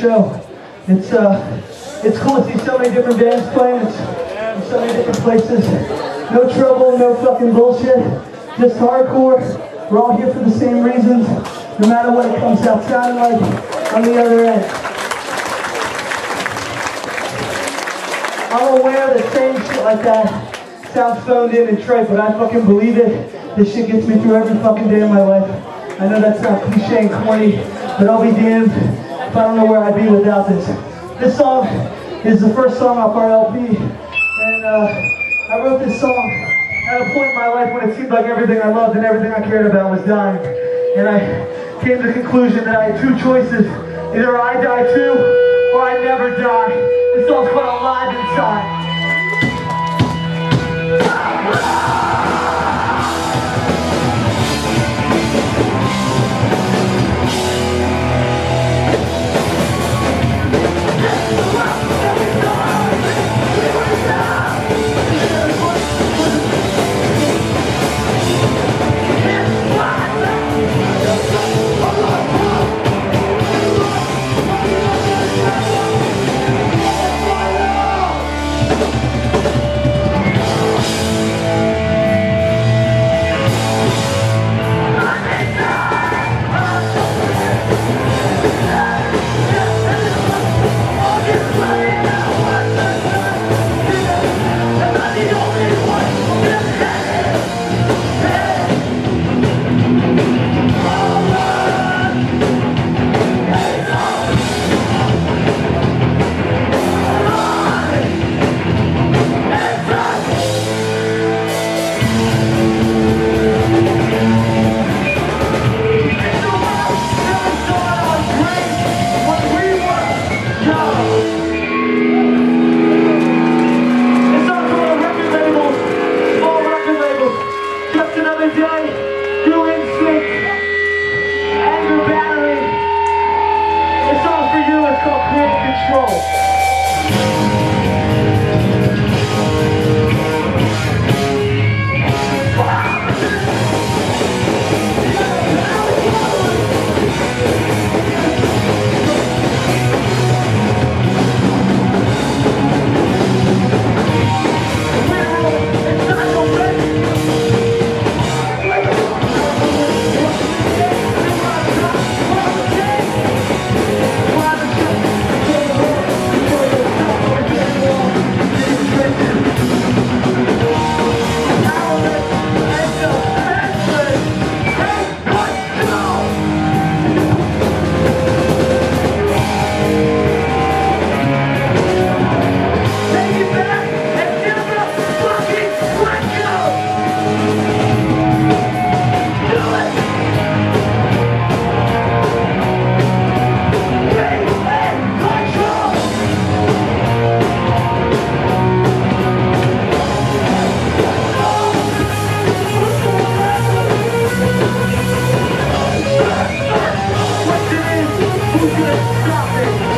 show. It's uh, it's cool to see so many different bands playing. It's, in so many different places. No trouble, no fucking bullshit. Just hardcore. We're all here for the same reasons. No matter what it comes out sounding like on the other end. I'm aware that saying shit like that sounds phoned in and trite, but I fucking believe it. This shit gets me through every fucking day of my life. I know that sounds cliche and corny, but I'll be damned I don't know where I'd be without this. This song is the first song off our LP, and uh, I wrote this song at a point in my life when it seemed like everything I loved and everything I cared about was dying. And I came to the conclusion that I had two choices. Either I die too, or I never die. This song's called Alive Inside. Gonna stop it?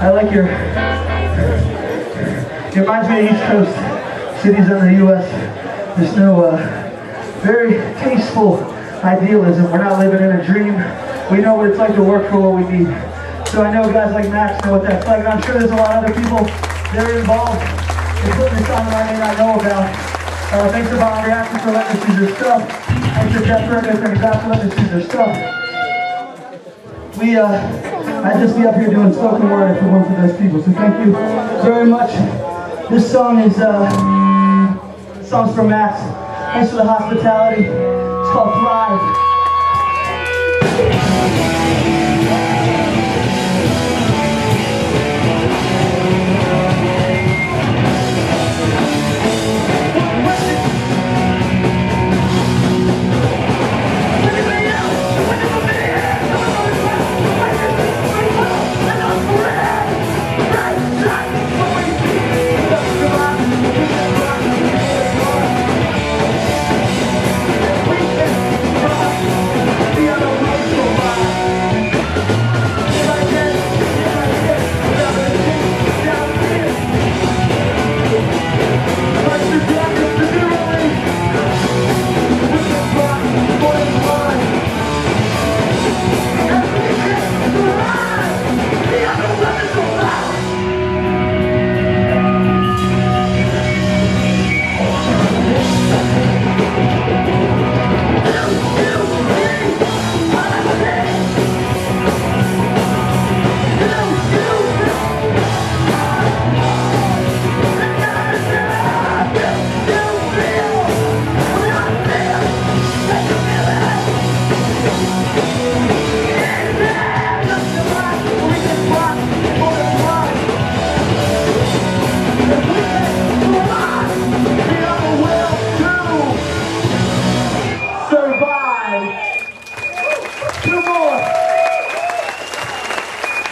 I like your. It reminds me of East Coast cities in the U.S. There's no uh, very tasteful idealism. We're not living in a dream. We know what it's like to work for what we need. So I know guys like Max know what that's like, and I'm sure there's a lot of other people that are involved in putting this on that I may not know about. Uh, thanks to Bomb Reaction for letting us use their stuff. Thanks to Jeff God for letting us use their stuff. We, uh, I'd just be up here doing spoken word if it weren't for those people. So thank you very much. This song is, uh, song's from Max. Thanks for the hospitality. It's called Thrive.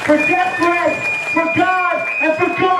For death, for God, and for good.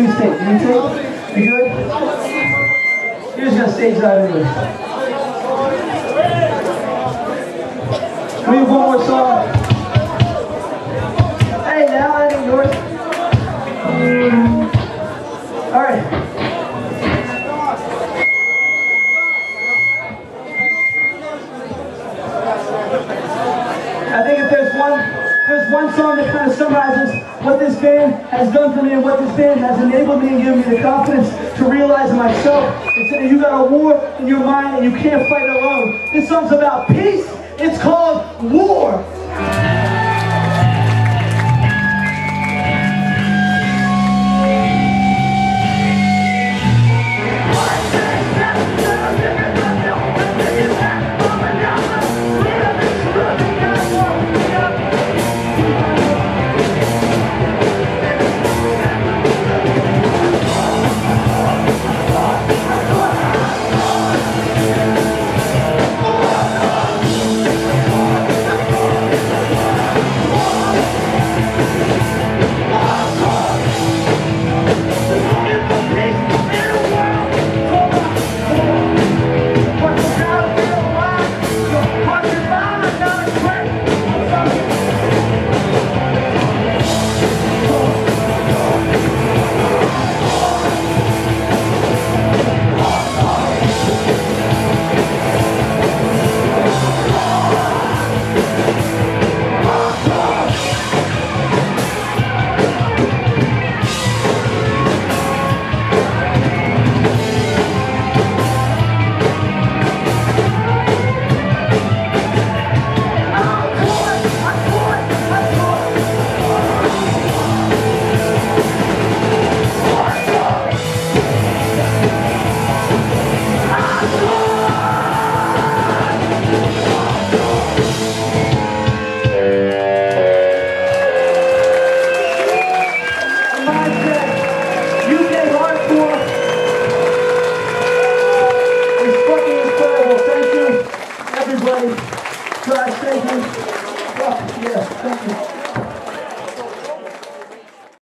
Needs tape? You need tape? You good? Just gonna stage anyway. We have one more song. Hey, now that ain't yours. All right. I think if there's one, there's one song that kind of summarizes what this band has done for me and what this band has enabled me and given me the confidence to realize myself. That you got a war in your mind and you can't fight alone. This song's about peace. It's called War.